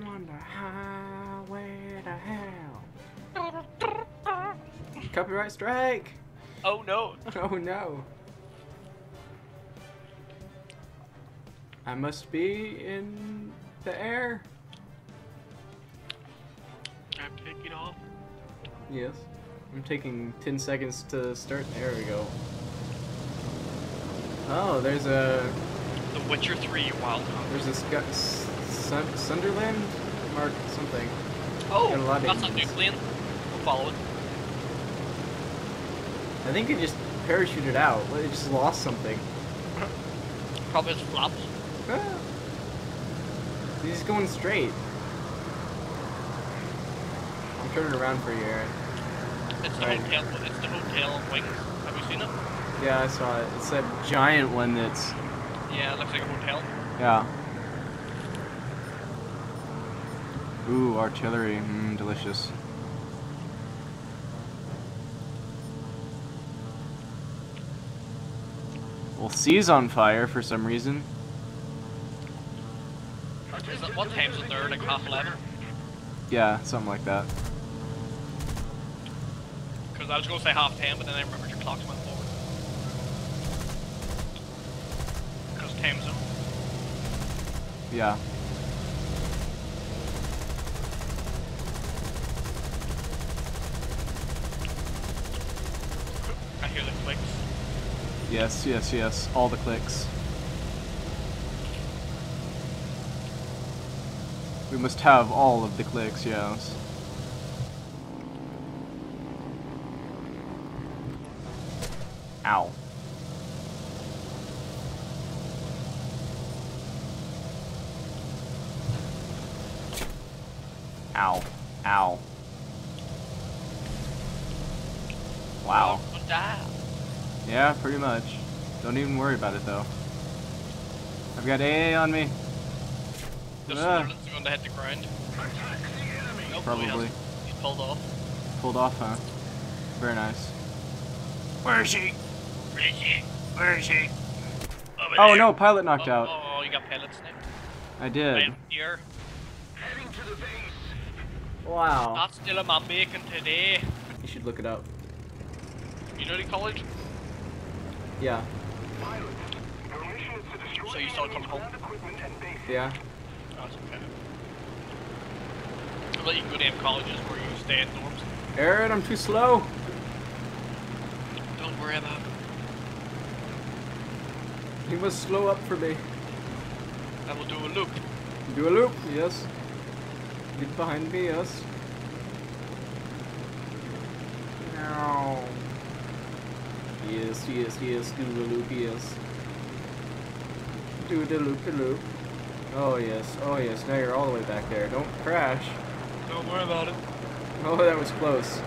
I'm on the highway to hell. Copyright strike! Oh no. Oh no. I must be in the air. I'm taking off. Yes. I'm taking 10 seconds to start. There we go. Oh, there's a The Witcher 3 Wild Hunt. there's a Sc- Sun- Sunderland mark something. Oh, Got a lot of that's not nuclear. We'll follow it. I think it just parachuted out. It just lost something. Probably just flops. Ah. He's going straight. I'm turning around for you, Aaron. It's the Right. hotel. It's the hotel wings. Have you seen it? Yeah, I saw it. It's that giant one that's. Yeah, it looks like a hotel. Yeah. Ooh, artillery. Mmm, delicious. Well, C's on fire for some reason. What time is it there? Like half eleven? Yeah, something like that. Because I was going to say half ten, but then I remembered your clocks went forward. Because time zone. Yeah. I hear the clicks. Yes, yes, yes. All the clicks. We must have all of the clicks, yes. Ow. Ow. Ow. Wow. Die. Yeah, pretty much. Don't even worry about it though. I've got AA on me. The Ah. Sunderland's going to hit the ground. Nope, Probably. hasn't. Pulled off. Pulled off, huh? Very nice. Where is she? Where is he? Where is she? Over Oh there. no, pilot knocked oh, out. Oh, oh, you got pellets sniped. I did. Right here. Wow. That's still a man bacon today. You should look it up. Community college. Yeah. So you still come home? Yeah. That's okay. I'll let you go to colleges where you stay in dorms. Aaron, I'm too slow. Don't worry about it. You must slow up for me. I will do a loop. Do a loop, yes. Get behind me, yes. No. Yes, yes, yes, do the loop, yes. Do the loop, the loop. Oh yes, oh yes, now you're all the way back there. Don't crash. Don't worry about it. Oh, that was close.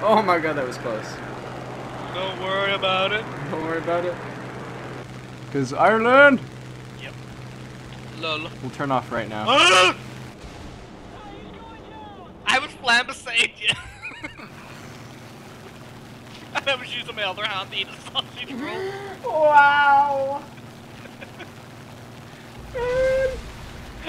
Oh my god, that was close. Don't worry about it. Don't worry about it. Cause Ireland! Yep. Lol. We'll turn off right now. Ah! I was flying you. and I was using my other hand to eat a sausage roll. Wow!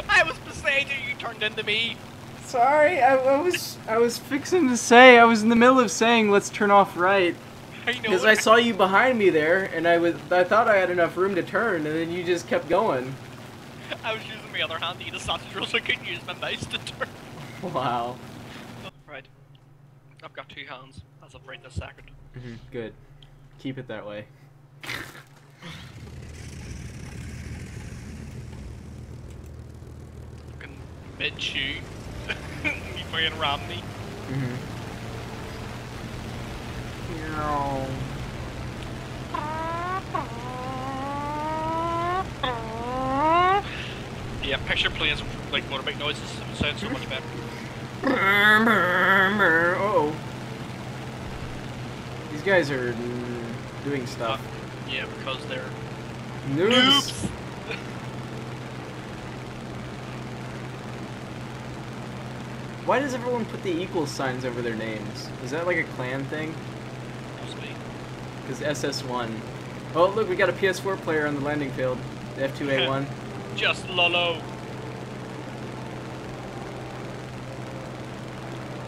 I was beside you, you turned into me. Sorry, I, I was I was fixing to say I was in the middle of saying let's turn off right I know. because I saw you behind me there and I was I thought I had enough room to turn and then you just kept going. I was using my other hand to eat a sausage roll, so I couldn't use my mouse to turn. Wow. Right. I've got two hands as of right this second. Good. Keep it that way. Fucking mid shoe. you playing Romney. Mm-hmm. No. Yeah, picture planes with like motorbike noises. It sounds so much better. These guys are doing stuff. Yeah, because they're Noobs. noobs. Why does everyone put the equal signs over their names? Is that like a clan thing? Must be. Because SS1. Oh, look, we got a PS4 player on the landing field. The F2A1. Just lolo.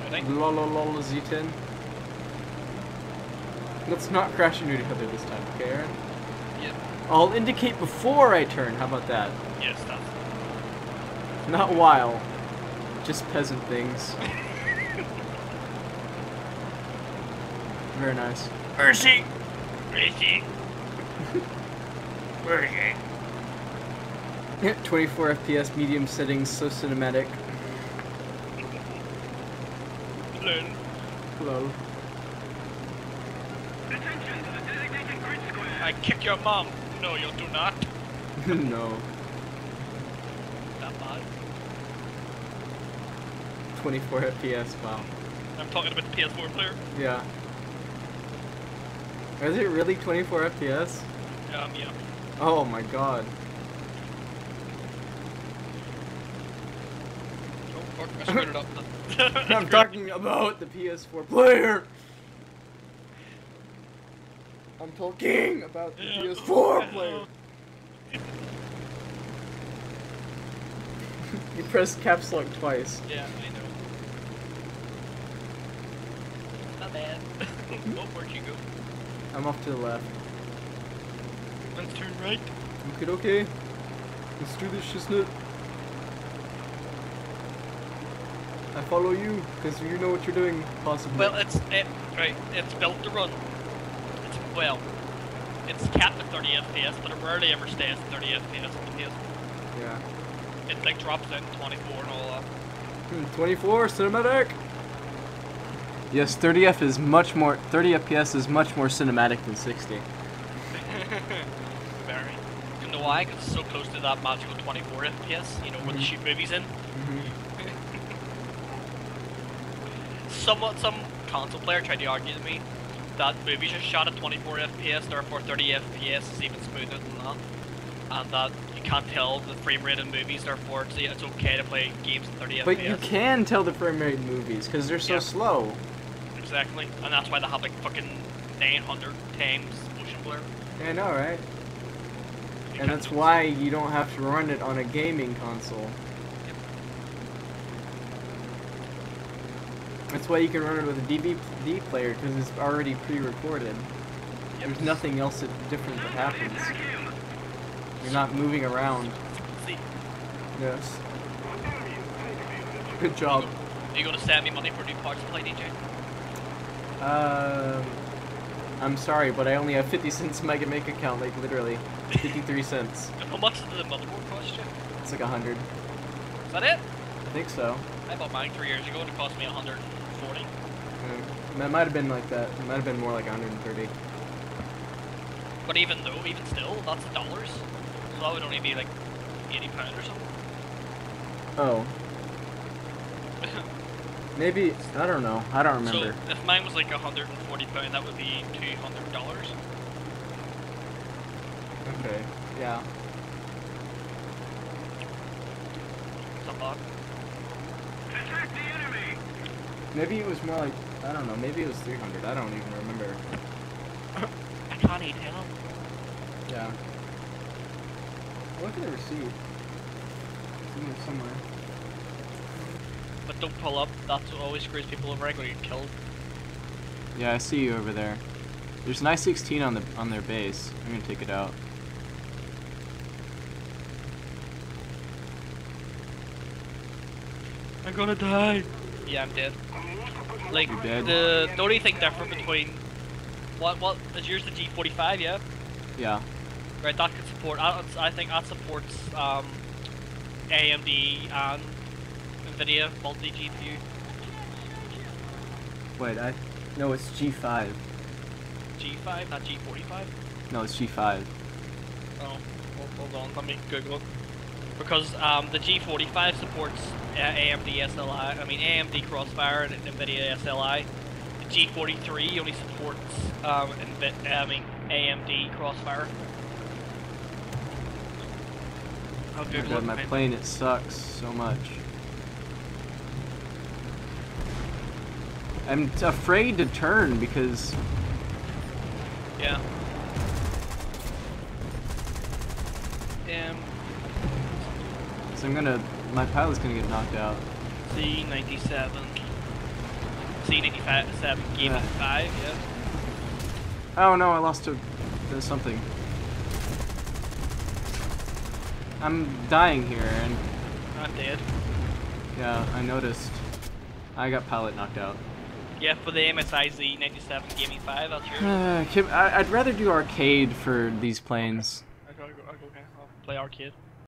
think. Lololol Z10. Let's not crash into each other this time, okay, Aaron? Yep. I'll indicate before I turn. How about that? Yes, that's. Not while. Just peasant things. Very nice. Mercy! Mercy! Mercy! 24 FPS medium settings, so cinematic. Learn. Hello. I kick your mom. No, you do not. no. That bad. 24 FPS, wow. I'm talking about the PS4 player. Yeah. Is it really 24 FPS? Um, yeah. Oh my god. Oh, fuck, I screwed it up. I'm talking about the PS4 player! I'm talking about the Yeah. PS4 player! you pressed caps lock twice. Yeah, I know. Not bad. oh, where'd you go? I'm off to the left. Let's turn right. Okay, okay. Let's do this, Shiznit. I follow you, because you know what you're doing, possibly. Well, it's it, right. It's built to run. Well, it's capped at 30 FPS, but it rarely ever stays at 30 FPS on the PS. yeah. It like drops down to 24 and all that. Hmm, 24 cinematic. Yes, 30F is much more. 30 FPS is much more cinematic than 60. Very. You know why? Because it's so close to that magical 24 FPS. You know where they Mhm. shoot movies in. Mm-hmm. Somewhat, some console player tried to argue to me that movies are shot at 24 FPS, therefore 30 FPS is even smoother than that, and that you can't tell the frame rate in movies, therefore it's, it's okay to play games at 30 But FPS. But you can tell the frame rate in movies because they're so Yeah. slow. Exactly, and that's why they have like fucking 900 times motion blur. Yeah, I know, right? You And that's why you don't have to run it on a gaming console. That's why you can run it with a DVD player because it's already pre-recorded. Yep. There's nothing else that different that happens. You're not moving around. Yes. Good job. are you gonna send me money for new parts to play, DJ? Um, I'm sorry, but I only have 50 cents in my Make account, like literally. 53 cents. How much did the motherboard cost you? It's like 100. Is that it? I think so. I bought mine three years ago and it cost me 140. Um, That might have been like that. It might have been more like 130. But even though, even still, that's dollars. So that would only be like 80 pound or something. Oh. Maybe, I don't know. I don't remember. So if mine was like 140 pound, that would be 200 dollars. okay. Yeah. Not bad. Maybe it was more like, I don't know. Maybe it was 300. I don't even remember. I can't eat him. Yeah. Look at the receipt. It's in there somewhere. But don't pull up. That's what always screws people over. I'm gonna get killed. Yeah, I see you over there. There's an I-16 on the on their base. I'm gonna take it out. I'm gonna die. Yeah, I'm dead. Like the the only thing different between what what is yours the G45? Yeah. Yeah. Right, that could support. I, I think that supports um, AMD and Nvidia multi GPU. Wait, I. No, it's G5. G5, not G45. No, it's G5. Oh, hold, on, let me Google. Because um, the G45 supports AMD SLI, I mean AMD Crossfire and NVIDIA SLI. The G43 only supports um, Nvi- I mean AMD Crossfire. Oh my god, my right- plane, it sucks so much. I'm afraid to turn because Yeah. Um, so I'm gonna, my pilot's gonna get knocked out. Z97. Z97 Gaming Yeah. 5, yeah. Oh no, I lost there's something. I'm dying here, and I'm dead. yeah, I noticed. I got pilot knocked out. Yeah, for the MSI Z97 Gaming 5, that's yours. Uh, Kim, I, I'd rather do arcade for these planes. I'll I'll go, I'll go, okay. I'll play arcade.